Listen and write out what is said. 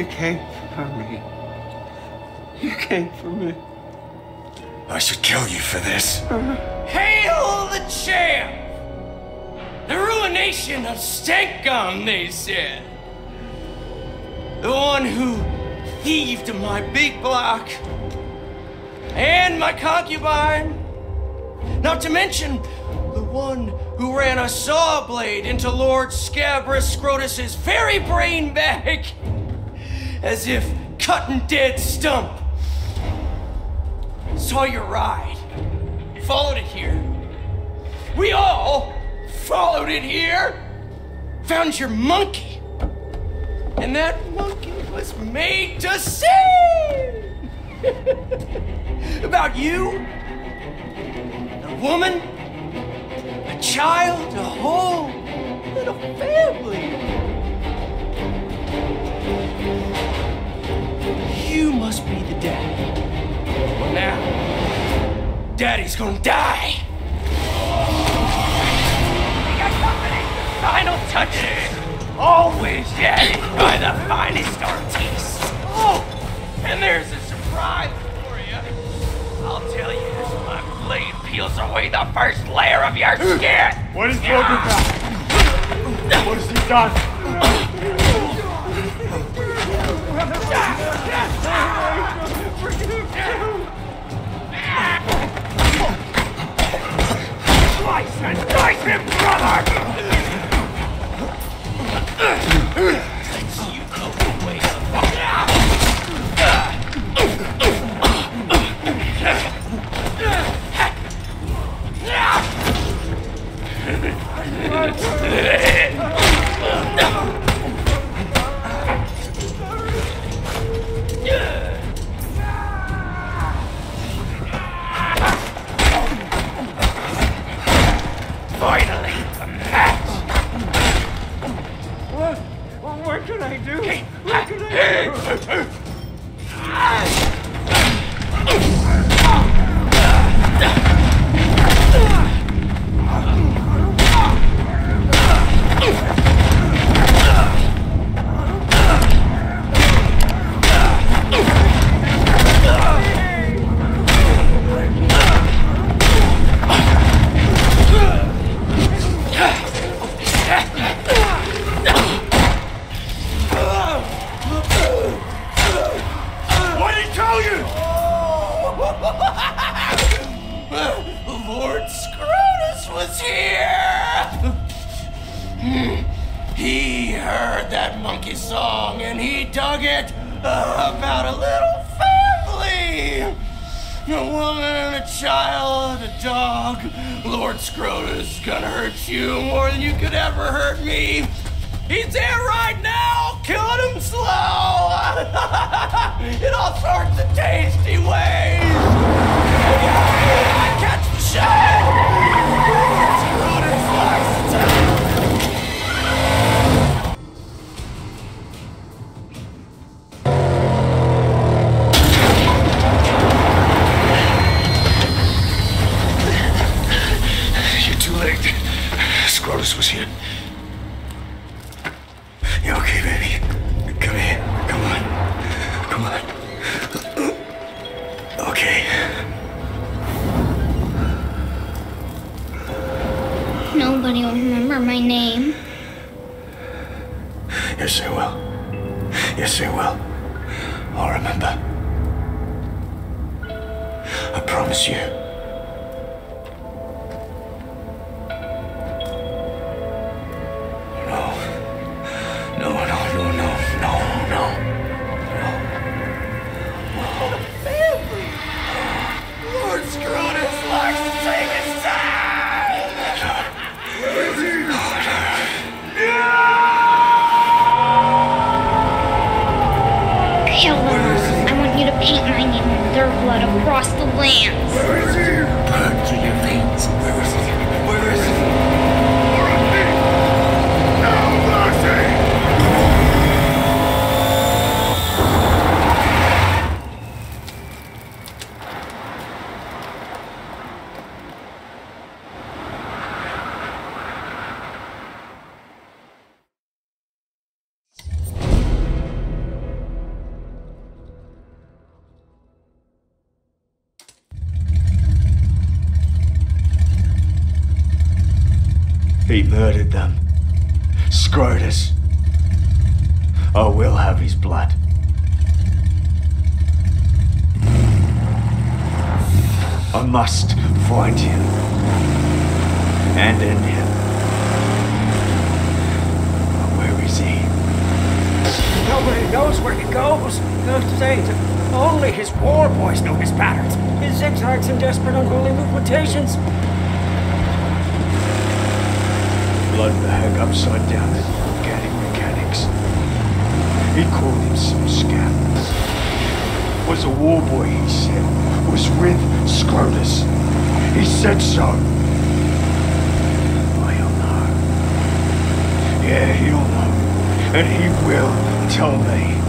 You came for me. You came for me. I should kill you for this. Uh-huh. Hail the champ! The ruination of Stank Gum, they said. The one who thieved my big block and my concubine. Not to mention the one who ran a saw blade into Lord Scabrous Scrotus's very brain bag, as if cutting dead stump. Saw your ride, followed it here. We all followed it here. Found your monkey, and that monkey was made to sing about you, a woman, a child, a whole little family. Daddy's gonna die. Final touches. Always daddy by the finest artists. Oh, and there's a surprise for you. I'll tell you as my blade peels away the first layer of your skin. What is broken back? What has he done? And dice him, brother! Let's you way monkey song and he dug it about a little family! A woman and a child, a dog. Lord Scrotus gonna hurt you more than you could ever hurt me. He's there right now, killing him slow! In all sorts of tasty ways! My name. Yes, I will. Yes, they will. I'll remember. I promise you. No, no, across He murdered them. Scrotus. I will have his blood. I must find him. And end him. Where is he? Nobody knows where he goes. Those days, only his war boys know his patterns. His zigzags and desperate unholy movementations. Blood bag upside down in organic mechanics. He called himself Scap. Was a war boy, he said. Was with Scrotus. He said so. He'll know. Yeah, he'll know. And he will tell me.